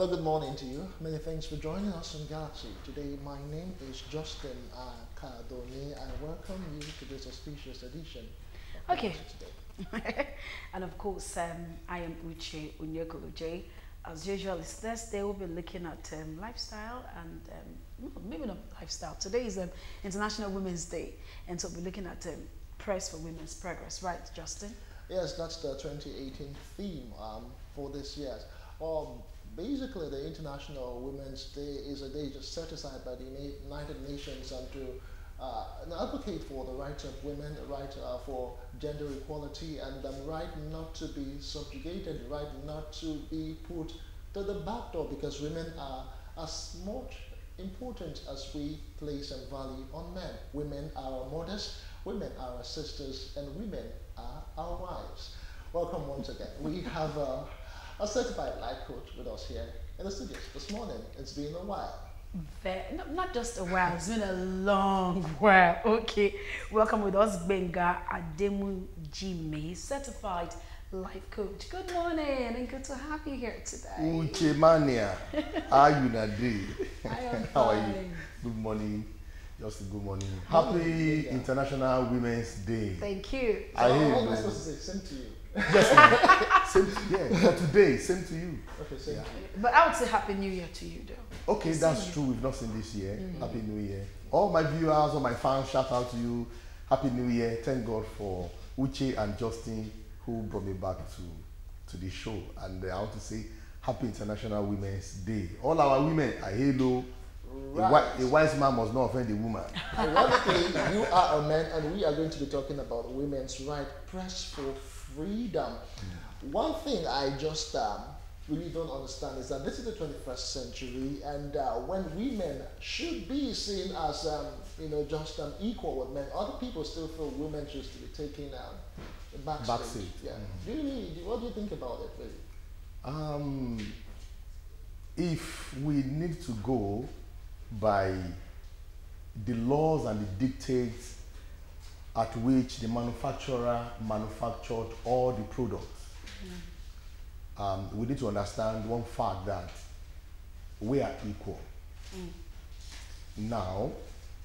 Hello, good morning to you. Many thanks for joining us on Galaxy. Today, my name is Justin Cardoni. I welcome you to this auspicious edition. Okay. And of course, um, I am Uche Unyekoloje. As usual, it's Thursday. We'll be looking at um, lifestyle and um, maybe not lifestyle. Today is um, International Women's Day, and so we'll be looking at um, press for women's progress. Right, Justin? Yes, that's the 2018 theme um, for this year. Um, basically, the International Women's Day is a day just set aside by the United Nations and to uh, advocate for the rights of women, right uh, for gender equality, and the right not to be subjugated, the right not to be put to the back door because women are as much important as we place and value on men. Women are our mothers, women are our sisters, and women are our wives. Welcome once again. We have uh, a certified life coach with us here in the studios this morning. It's been a while. Ve- no, not just a while, it's been a long while. Okay, welcome with us, Benga Ademu Jime, certified life coach. Good morning, and good to have you here today. Uche Mania, how you na day? How are you? Good morning. Just good morning. Morning, Happy Benga. International Women's Day. Thank you. I So hear what am I you. supposed to say? Same to you. Yes, ma'am. same to, yeah, for today, same to you. Okay, same Yeah. But I would say Happy New Year to you, though. Okay, that's true. We've not seen this year. Mm. Happy New Year. All my viewers, all my fans, shout out to you. Happy New Year. Thank God for Uche and Justin who brought me back to, to the show. And uh, I want to say Happy International Women's Day. All our women are hello. A, wi- Right. a wise man must not offend a woman. Ironically, you are a man, and we are going to be talking about women's right, press for freedom. One thing I just um, really don't understand is that this is the 21st century, and uh, when women should be seen as, um, you know, just um, equal with men, other people still feel women should be taking um, the back seat. Yeah. Do you really, do- what do you think about it, really? Um, if we need to go by the laws and the dictates at which the manufacturer manufactured all the products, mm. um, we need to understand one fact that we are equal. Mm. Now,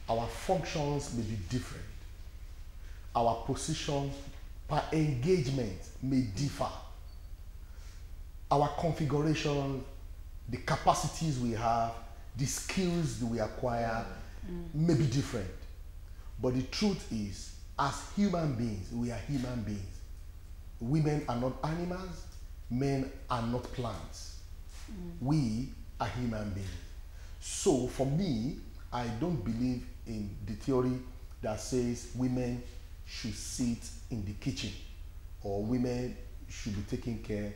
our functions may be different. Our position per engagement may differ our configuration, the capacities we have, the skills we acquire mm. may be different. But the truth is, as human beings, we are human beings. Women are not animals, men are not plants. Mm. We are human beings. So for me, I don't believe in the theory that says women should sit in the kitchen or women should be taking care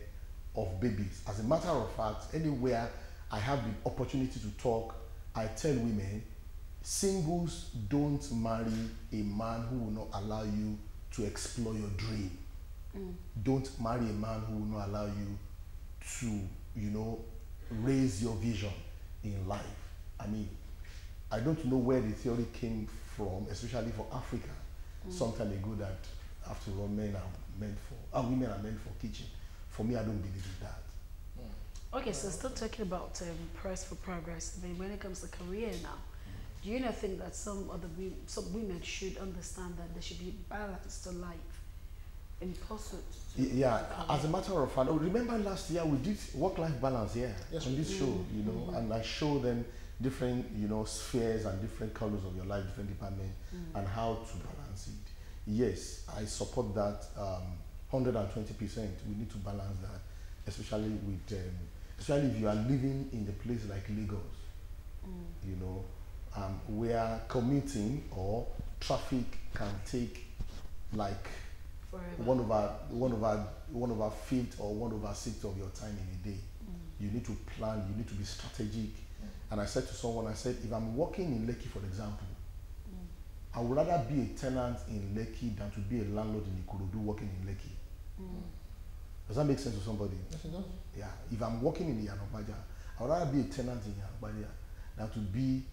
of babies. As a matter of fact, anywhere I have the opportunity to talk, I tell women singles don't marry a man who will not allow you to explore your dream. Don't marry a man who will not allow you to, you know, raise your vision in life. I mean, I don't know where the theory came from, especially for Africa, some time ago that after all men are meant for, uh, women are meant for kitchen. For me, I don't believe in that. Okay, so still talking about um, press for progress. I mean, when it comes to career now, do you not think that some other women, some women should understand that there should be balance to life in pursuit? to Yeah, a as a matter of fact, oh, remember last year we did work-life balance here Yes, on this show, you know, and I showed them different, you know, spheres and different colors of your life, different departments, and how to balance it. Yes, I support that um, 120 percent. We need to balance that, especially with, um, especially if you are living in a place like Lagos, you know, um, where commuting or traffic can take like forever. one over one over one over fifth or one over sixth of your time in a day. Mm. You need to plan. You need to be strategic. And I said to someone, I said, if I'm working in Lekki, for example, mm. I would rather be a tenant in Lekki than to be a landlord in Ikorodu working in Lekki. Mm. Does that make sense to somebody? Yes, it does. Yeah. If I'm working in Yanobaja, I would rather be a tenant in Yanobaja than to be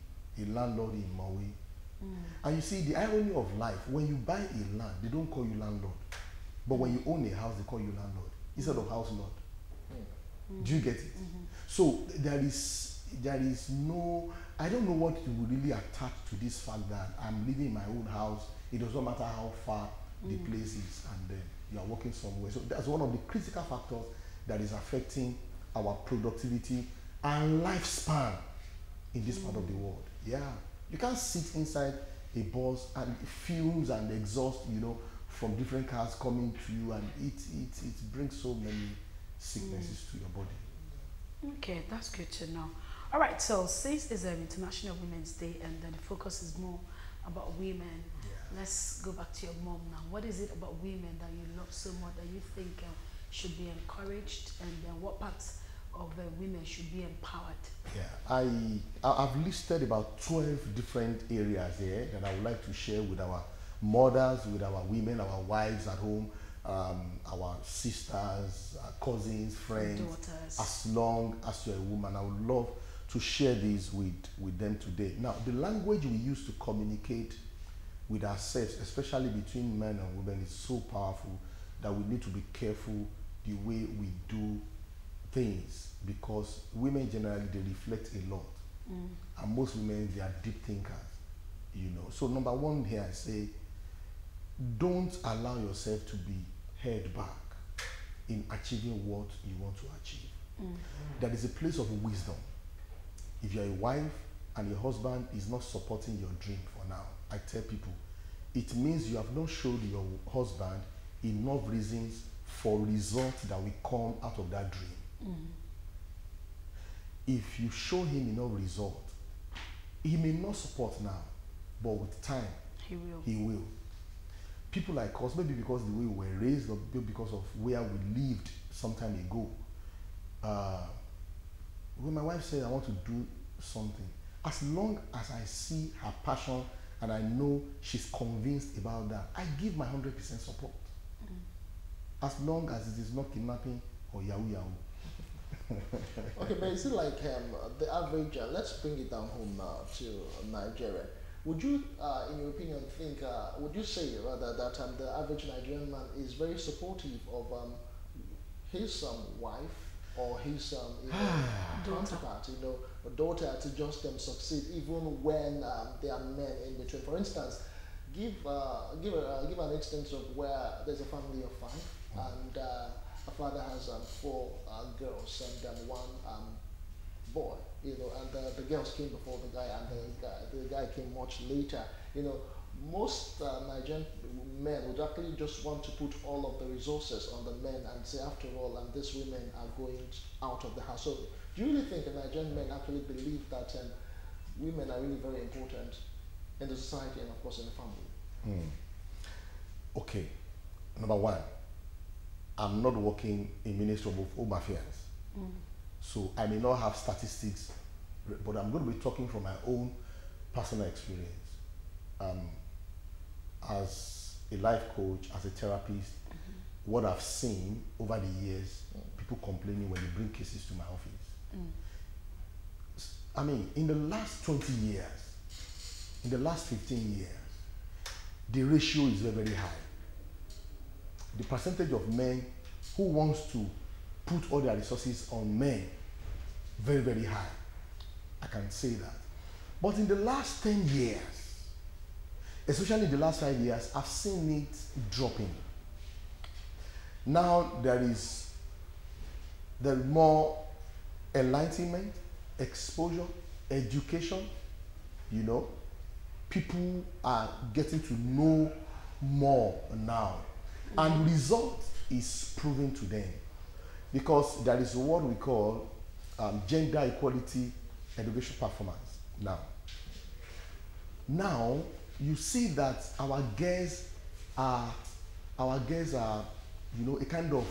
a landlord in Mowe. Mm. And you see, the irony of life, when you buy a land, they don't call you landlord. But when you own a house, they call you landlord instead of house lord. Mm. Do you get it? Mm-hmm. So there is there is no I don't know what you would really attach to this fact that I'm living in my own house. It doesn't matter how far the mm. place is, and then you are working somewhere. So that's one of the critical factors that is affecting our productivity and lifespan in this part of the world. Yeah, you can't sit inside a bus and fumes and exhaust, you know, from different cars coming to you, and it it it brings so many sicknesses to your body. Okay, that's good to know. All right, so since it's an International Women's Day and then the focus is more about women, Yeah. let's go back to your mom now. What is it about women that you love so much that you think uh, should be encouraged, and then what parts of uh, women should be empowered? Yeah, I I- I've listed about twelve different areas here that I would like to share with our mothers, with our women, our wives at home, um, our sisters, our cousins, friends. Daughters. As long as you're a woman, I would love to share this with with them today. Now, the language we use to communicate with ourselves, especially between men and women, is so powerful that we need to be careful the way we do things because women generally they reflect a lot. Mm. and most women they are deep thinkers you know. So number one here i say don't allow yourself to be held back in achieving what you want to achieve. There is a place of wisdom. If you're a wife and your husband is not supporting your dream for now i tell people it means you have not showed your husband enough reasons for results that will come out of that dream if you show him enough result, he may not support now, but with time, He will. he will. People like us, maybe because the way we were raised, or because of where we lived some time ago. Uh, when my wife said, I want to do something, as long as I see her passion and I know she's convinced about that, I give my 100% support. As long as it is not kidnapping or yahoo yahoo. Okay, but is it like um, the average? Uh, let's bring it down home now to Nigeria. Would you, uh, in your opinion, think? Uh, would you say rather that um, the average Nigerian man is very supportive of um, his um, wife or his um, you know, counterpart, you know, a daughter to just um, succeed even when um, there are men in between? For instance, give uh, give a, uh, give an instance of where there's a family of five and a father has um, four uh, girls and um, one um, boy, you know, and the girls came before the guy, and the guy, the guy came much later. You know, most uh, Nigerian men would actually just want to put all of the resources on the men and say, after all, um, these women are going out of the house. So, do you really think the Nigerian men actually believe that um, women are really very important in the society and, of course, in the family? Okay, number one, I'm not working in Ministry of Home Affairs, mm. so I may not have statistics, but I'm going to be talking from my own personal experience. Um, as a life coach, as a therapist, mm-hmm. what I've seen over the years, people complaining when they bring cases to my office. Mm. I mean, in the last 20 years, in the last 15 years, the ratio is very, very high. The percentage of men who wants to put all their resources on men, very, very high. I can say that. But in the last 10 years, especially in the last five years, I've seen it dropping. Now there is there is more enlightenment, exposure, education, you know, people are getting to know more now and result is proven to them. Because there is what we call um, gender equality education performance now. Now you see that our girls are our girls are you know a kind of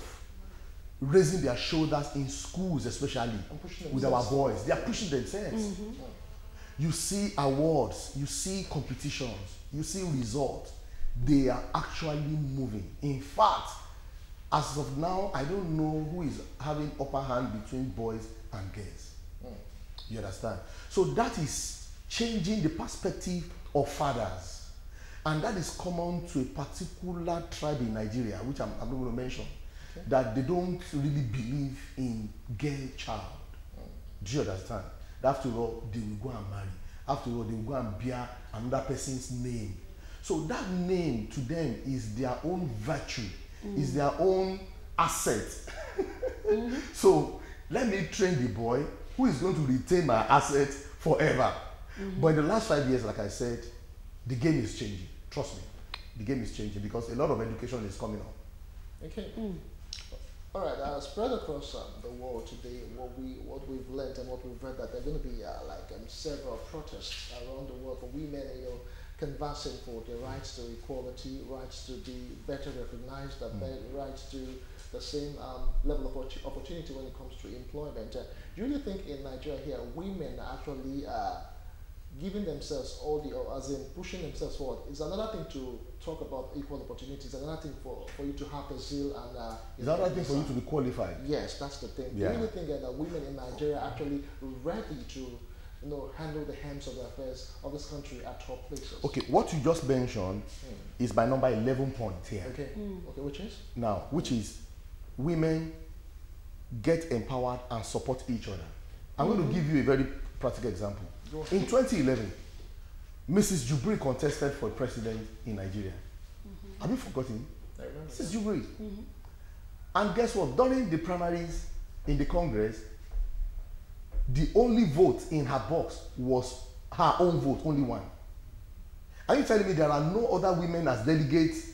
raising their shoulders in schools especially with our boys. They are pushing themselves you see awards, you see competitions, you see results. They are actually moving. In fact, as of now, I don't know who is having upper hand between boys and girls. You understand? So that is changing the perspective of fathers. And that is common to a particular tribe in Nigeria, which I'm, I'm not going to mention. that they don't really believe in girl child. Do you understand? After all, they will go and marry. After all, they will go and bear another person's name. So that name to them is their own virtue, is their own asset. So let me train the boy who is going to retain my asset forever. But in the last five years, like I said, the game is changing. Trust me, the game is changing because a lot of education is coming up. Okay. All right. Uh, spread across um, the world today, what we what we've learned and what we've read that there are going to be uh, like um, several protests around the world for women, you know, conversing for their rights to equality, rights to be better recognized, uh, be- rights to the same um, level of opportunity when it comes to employment. Uh, do you really think in Nigeria here, women actually uh, giving themselves all the, or as in pushing themselves forward? is another thing to talk about equal opportunities, another thing for, for you to have the zeal and. Uh, Is that right thing for you to be qualified? Yes, that's the thing. Yeah. Do you really think that women in Nigeria are actually ready to, you know, handle the hems of the affairs of this country at top places? Okay, what you just mentioned hmm. is my number 11 point here. Okay. Hmm. Okay, which is? Now, which is women get empowered and support each other. I'm going to hmm. give you a very practical example. In 2011, Mrs. Jibril contested for president in Nigeria. Mm-hmm. Have you forgotten? I. Mrs. Jibril. Mm-hmm. And guess what? During the primaries in the Congress, the only vote in her box was her own vote, only one. Are you telling me there are no other women as delegates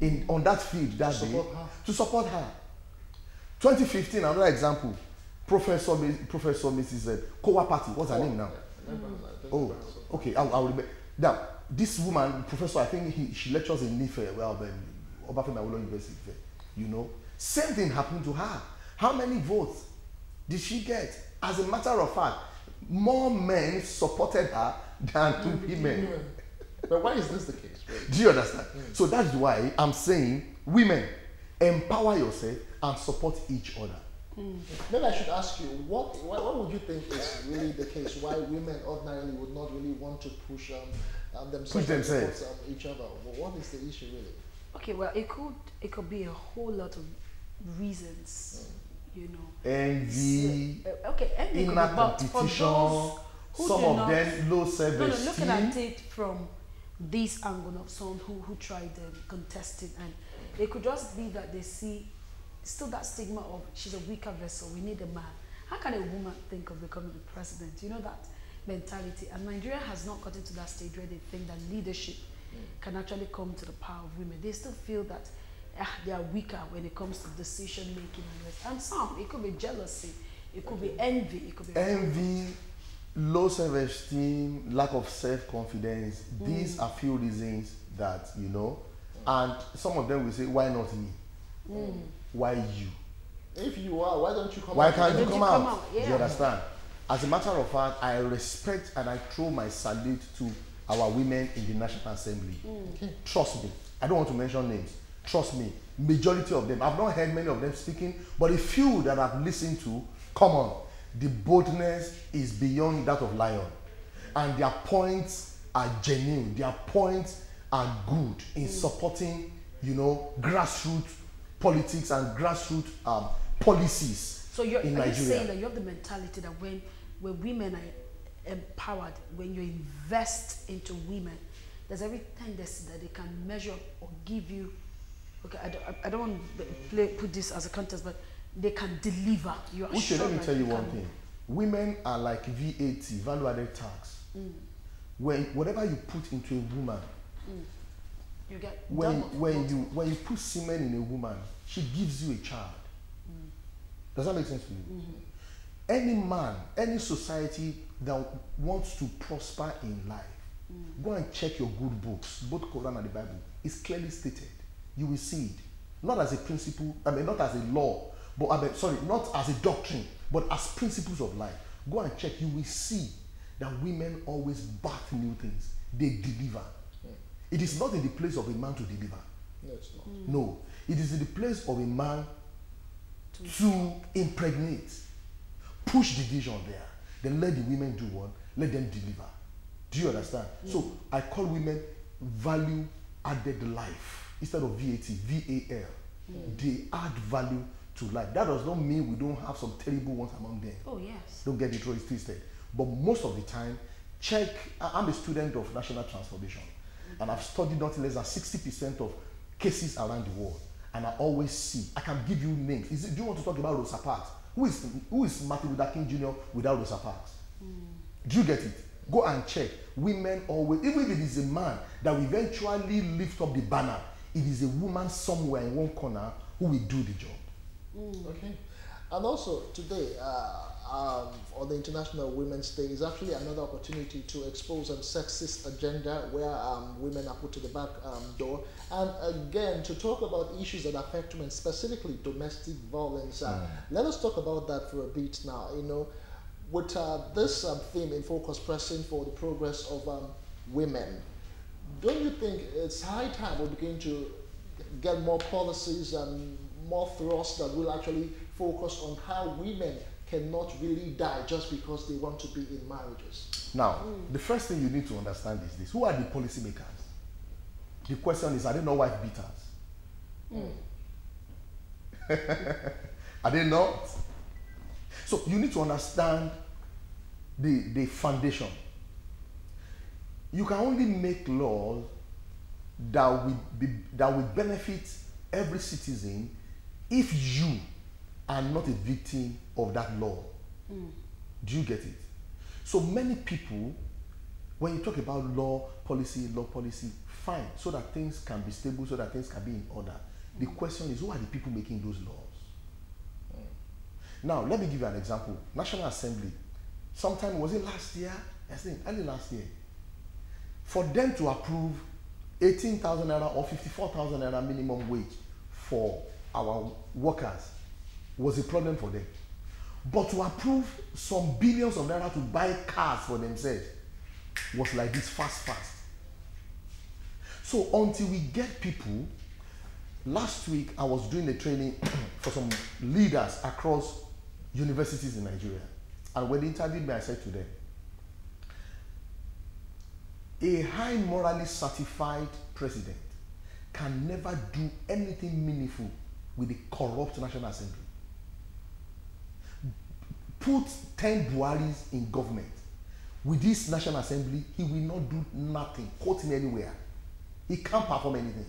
in on that field that To day support her. to support her? 2015, another example. Professor, Professor Mrs. uh, Kowa Party, what's her name now? Yeah, I. I don't Oh, okay. I'll, I'll remember. Now, this woman, professor, I think he, she lectures in Nife, well, um, Obafemi Awolowo University. Ife, You know, same thing happened to her. How many votes did she get? As a matter of fact, more men supported her than two women. But why is this the case? Right? Do you understand? So that's why I'm saying, women, empower yourself and support each other. Maybe I should ask you, what, what what would you think is really the case? Why women ordinarily would not really want to push um, um, themselves, Push and themselves. support, um, each other? Well, what is the issue really? Okay, well, it could it could be a whole lot of reasons, you know. Envy, Uh, okay, envy could be, inner but for competition, those who some do of not- them low No, self no, looking at it from this angle of someone who, who tried um, contesting, and it could just be that they see still that stigma of she's a weaker vessel, we need a man. How can a woman think of becoming the president? You know that mentality. And Nigeria has not gotten to that stage where they think that leadership can actually come to the power of women. They still feel that they are weaker when it comes to decision making and rest. And some, it could be jealousy, it could be envy, it could be envy low self-esteem lack of self-confidence mm. these are few reasons that you know mm. and some of them will say why not me? Mm. Why you? If you are, why don't you come why out? can't you come you out, come out? do you understand? As a matter of fact i respect and i throw my salute to our women in the national assembly. Okay. trust me. I don't want to mention names trust me majority of them i've not heard many of them speaking but a few that i've listened to come on the boldness is beyond that of lion. And their points are genuine. Their points are good in supporting you know grassroots politics and grassroots um, policies So you're, in are you nigeria. saying that you have the mentality that when when women are empowered, when you invest into women, there's every tendency that they can measure or give you. Okay, I don't, I don't want to play, put this as a contest, but they can deliver. You are Uche, sure let me tell you one thing. Women are like VAT, value added tax. Mm. When whatever you put into a woman, mm. You get when double, when you when you put semen in a woman, she gives you a child. Mm. Does that make sense to you? Mm-hmm. Any man, any society that wants to prosper in life, go and check your good books, both Quran and the Bible. It's clearly stated. You will see it, not as a principle. I mean, not as a law, but I mean, sorry, not as a doctrine, but as principles of life. Go and check. You will see that women always birth new things. They deliver. It is not in the place of a man to deliver. No, it's not. No, it is in the place of a man to impregnate, push the vision there. Then let the women do what? Let them deliver. Do you understand? So I call women value added life instead of VAT, VAL. Hmm. They add value to life. That does not mean we don't have some terrible ones among them. Oh, yes. Don't get it wrong, it's twisted. But most of the time, check. I'm a student of national transformation, and I've studied not less than 60% of cases around the world. And I always see, I can give you names. It, do you want to talk about Rosa Parks? Who is, who is Martin Luther King Jr. without Rosa Parks? Hmm. Do you get it? Go and check. Women always, even if it is a man that will eventually lift up the banner, it is a woman somewhere in one corner who will do the job. Okay. And also today, uh, um, on the International Women's Day, is actually another opportunity to expose a sexist agenda where um, women are put to the back um, door, and again to talk about issues that affect women, specifically domestic violence. Uh, Let us talk about that for a bit now. You know, with uh, this um, theme in focus, pressing for the progress of um, women, don't you think it's high time we begin to get more policies and more thrust that will actually focus on how women cannot really die just because they want to be in marriages? Now, the first thing you need to understand is this who are the policymakers? The question is are they not wife beaters? Hmm. are they not? So you need to understand the, the foundation. You can only make laws that will, be, that will benefit every citizen if you are not a victim of that law. Hmm. Do you get it? So many people, when you talk about law policy, law policy, fine, so that things can be stable, so that things can be in order. The hmm. question is, who are the people making those laws? Hmm. Now, let me give you an example. National Assembly, sometime was it last year? I think early last year. For them to approve 18,000 naira or 54,000 naira minimum wage for our workers was a problem for them. But to approve some billions of naira to buy cars for themselves was like this fast, fast. So until we get people, last week I was doing a training for some leaders across universities in Nigeria. And when they interviewed me, I said to them, a high morally certified president can never do anything meaningful with the corrupt National Assembly. Put 10 Buharis in government. With this National Assembly, he will not do nothing, quote me anywhere. He can't perform anything.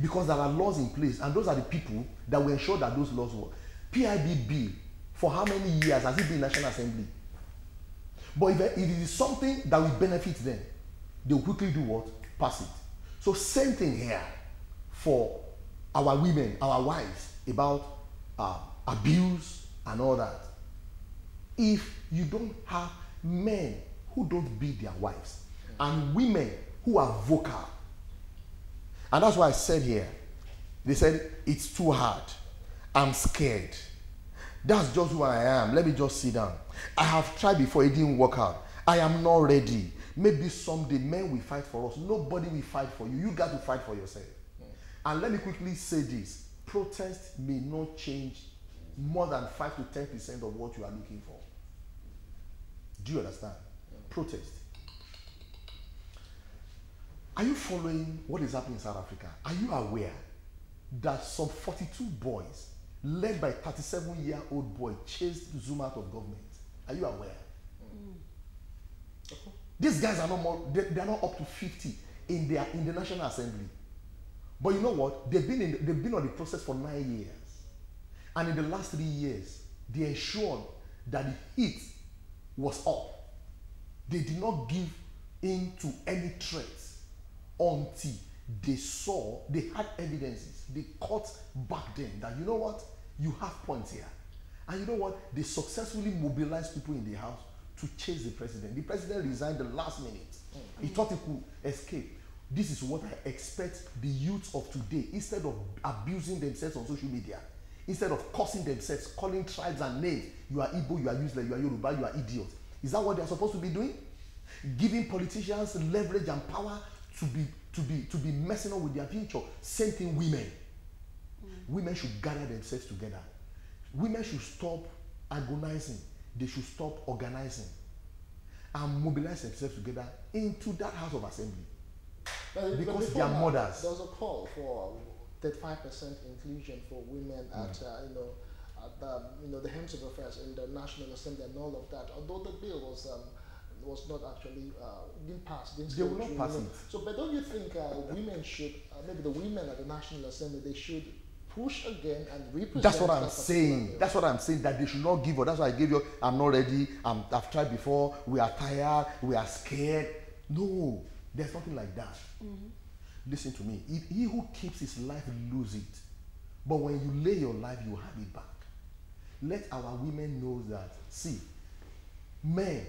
Because there are laws in place, and those are the people that will ensure that those laws work. PIB bill, for how many years has it been National Assembly? But if it is something that will benefit them, they will quickly do what? Pass it. So same thing here for our women, our wives, about uh, abuse and all that. If you don't have men who don't beat their wives and women who are vocal, and that's why I said here, they said it's too hard. I'm scared. That's just who I am. Let me just sit down. I have tried before, it didn't work out. I am not ready. Maybe someday men will fight for us. Nobody will fight for you. You got to fight for yourself. Mm. And let me quickly say this protest may not change more than 5 to 10% of what you are looking for. Do you understand? Mm. Protest. Are you following what is happening in South Africa? Are you aware that some 42 boys, led by 37 year old boy, chased Zuma out of government? Are you aware? Mm. These guys are not more, they, they are not up to 50 in their in the National Assembly. But you know what? They've been in they've been on the process for nine years. And in the last three years, they ensured that the heat was up. They did not give in to any threats until they saw, they had evidences. They caught back then that you know what? You have points here. And you know what? They successfully mobilized people in the house to chase the president. The president resigned the last minute. He thought he could escape. This is what I expect the youth of today, instead of abusing themselves on social media, instead of cursing themselves, calling tribes and names, you are Igbo, you are useless, you are Yoruba, you are idiot. Is that what they are supposed to be doing? Giving politicians leverage and power to be to be to be messing up with their future. Same thing, women. Women should gather themselves together. Women should stop agonizing. They should stop organizing and mobilize themselves together into that house of assembly. But- Because they are mothers. There was a call for 35% inclusion for women at Mm. uh, you know at the you know the Hems of Affairs in the National Assembly and all of that. Although the bill was um, was not actually uh, didn't pass, didn't They will not pass it. So, but don't you think uh, women should uh, maybe the women at the National Assembly they should push again and represent? That's what I'm particular saying. That's what I'm saying. That they should not give up. That's why I gave you. I'm not ready. I'm, I've tried before. We are tired. We are scared. No, there's nothing like that. Mm-hmm. Listen to me. He, he who keeps his life lose it. But when you lay your life, you have it back. Let our women know that. See, men,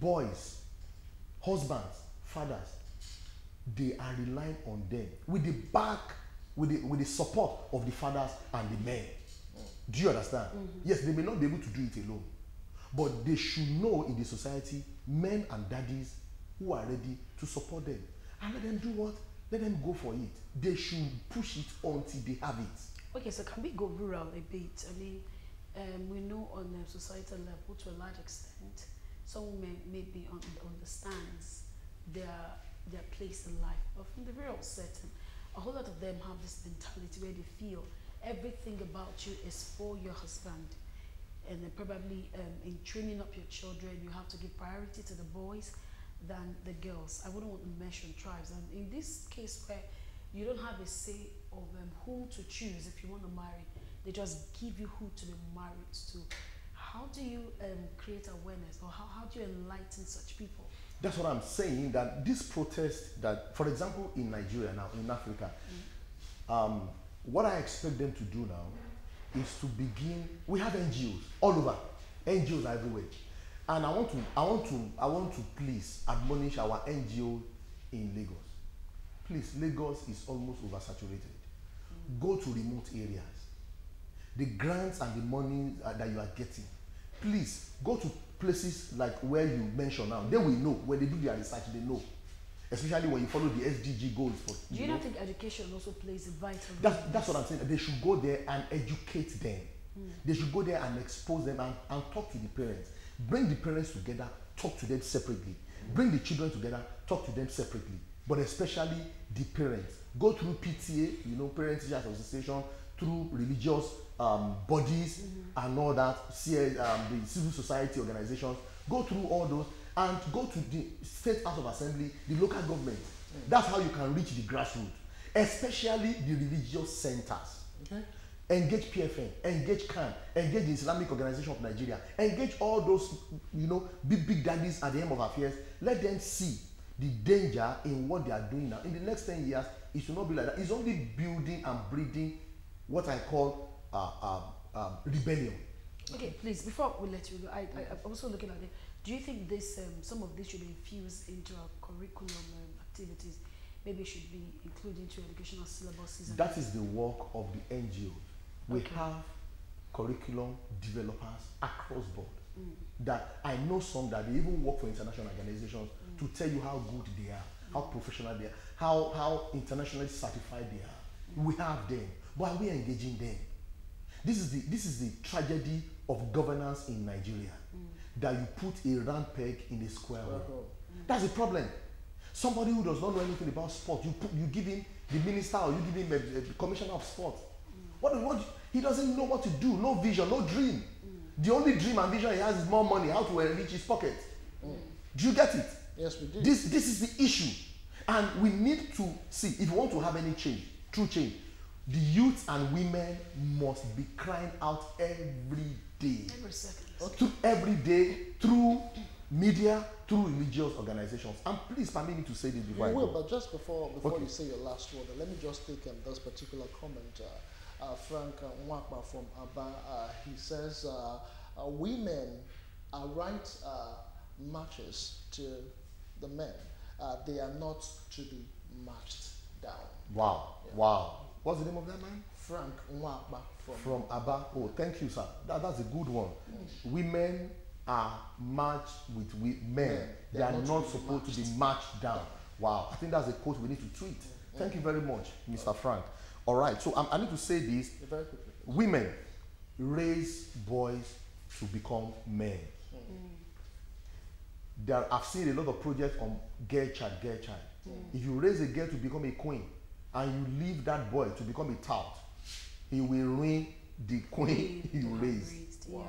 boys, husbands, fathers, they are relying on them with the back, with the, with the support of the fathers and the men. Do you understand? Yes, they may not be able to do it alone, but they should know in the society men and daddies who are ready to support them and let them do what? Let them go for it. They should push it until they have it. Okay, so can we go rural a bit? I mean, um, we know on a societal level, to a large extent, some women maybe un- understands their their place in life, but from the rural setting, a whole lot of them have this mentality where they feel everything about you is for your husband, and then probably um, in training up your children, you have to give priority to the boys than the girls. I wouldn't want to mention tribes, and in this case where you don't have a say of um, whom to choose if you want to marry. They just give you who to be married to. How do you um, create awareness or how, how do you enlighten such people? That's what I'm saying. That this protest, that for example in Nigeria now, in Africa, um, what I expect them to do now is to begin. We have NGOs all over. NGOs are everywhere, and I want to, I want to, I want to please admonish our NGO in Lagos. Please, Lagos is almost oversaturated. Go to remote areas. The grants and the money uh, that you are getting, please go to places like where you mention now. They will know when they do their research. They know, especially when you follow the SDG goals. For Do you know, not think education also plays a vital role? that's, that's what I'm saying. They should go there and educate them. Hmm. They should go there and expose them and, and talk to the parents. Bring the parents together, talk to them separately. Bring the children together, talk to them separately. But especially the parents. Go through PTA, you know, Parent Teachers Association, through religious um, bodies and all that, um, the civil society organizations. Go through all those and go to the State House of Assembly, the local government. That's how you can reach the grassroots, especially the religious centers. Okay. Engage PFN, engage CAN, engage the Islamic Organization of Nigeria, engage all those, you know, big, big daddies at the end of affairs. Let them see the danger in what they are doing now. In the next 10 years, it should not be like that. It's only building and breeding what I call uh, um, um, rebellion. Okay, please, before we let you go, I, I, I'm also looking at it. Do you think this, um, some of this should be infused into our curriculum um, activities? Maybe it should be included into educational syllabuses. That is the work of the NGOs. We Okay. have curriculum developers across board. Mm. That I know some that they even work for international organizations to tell you how good they are, how professional they are, how, how internationally certified they are. We have them, but are we engaging them? This is the this is the tragedy of governance in Nigeria. Mm. That you put a round peg in a square hole. Well, uh-huh. mm. That's the problem. Somebody who does not know anything about sport, you put, you give him the minister or you give him a, a commissioner of sport. Mm. What, what he doesn't know what to do, no vision, no dream. The only dream and vision he has is more money, how to uh, enrich his pocket. Do you get it? Yes, we do. This this is the issue, and we need to see if we want to have any change, true change. The youth and women must be crying out every day Every second. through every day through media through religious organizations and please permit me to say this before You i will, go but just before before Okay. you say your last word, let me just take um, this particular comment. Uh, uh, Frank uh, from Aba, uh, he says uh, uh, women are right uh, matches to the men. Uh, they are not to be matched down. wow wow what's the name of that man? Frank Nwakpa from, from Aba oh thank you sir. That, that's a good one. Mm. Women are matched with we, men. Men. they, are, not supposed to be matched. down. Wow. I think that's a quote we need to tweet. Thank you very much mr frank. All right so um, i need to say this. Very quickly. women raise boys to become men. Mm. There, I've seen a lot of projects on girl child, girl child. If you raise a girl to become a queen, and you leave that boy to become a tout, he will ruin the queen he raised. raised, Wow. Yeah.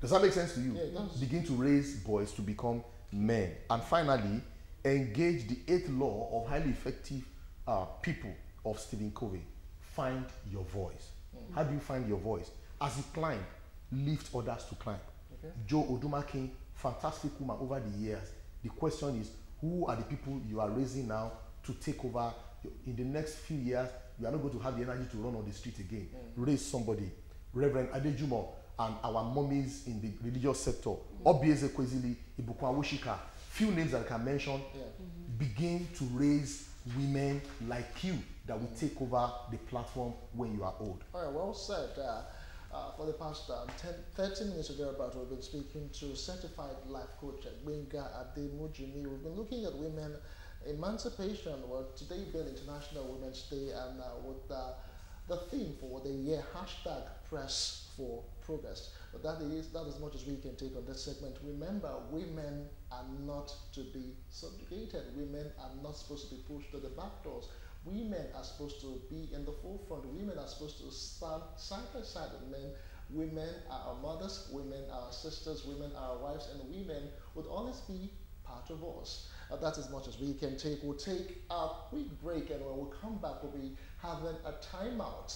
Does that make sense to you? Yeah, it does. Begin to raise boys to become men. And finally, engage the eighth law of highly effective uh, people of Stephen Covey. Find your voice. Mm. How do you find your voice? As you climb, lift others to climb. Okay. Joe Odumakin, fantastic woman over the years. The question is, who are the people you are raising now to take over? In the next few years, you are not going to have the energy to run on the street again. Raise somebody. Reverend Adejumo and our mummies in the religious sector, Oby Ezekwesili, Ibukun Awosika, few names that I can mention, Yeah. begin to raise women like you that will take over the platform when you are old. All right, well said. Uh, uh, for the past um, 10, 30 minutes or thereabout, we've been speaking to certified life coach Benga Ademujimi. We've been looking at women emancipation, well, today being International Women's Day, and uh, with the theme for the year, hashtag press for progress. But that is that as much as we can take on this segment. Remember, women are not to be subjugated. Women are not supposed to be pushed to the back doors. Women are supposed to be in the forefront. Women are supposed to stand side by side with men. Women are our mothers, women are our sisters, women are our wives, and women would always be part of us. Uh, that's as much as we can take. We'll take a quick break, and when we come back, we'll be having a timeout